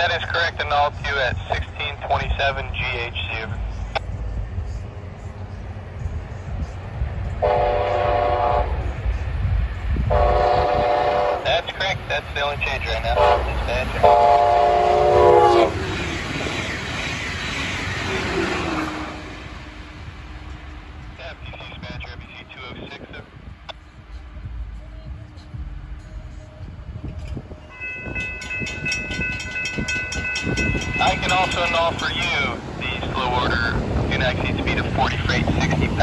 That is correct, and all two at 1627 GHC. That's correct. That's the only change right now. I can also offer you the slow order not speed of 40 freight 60 pass.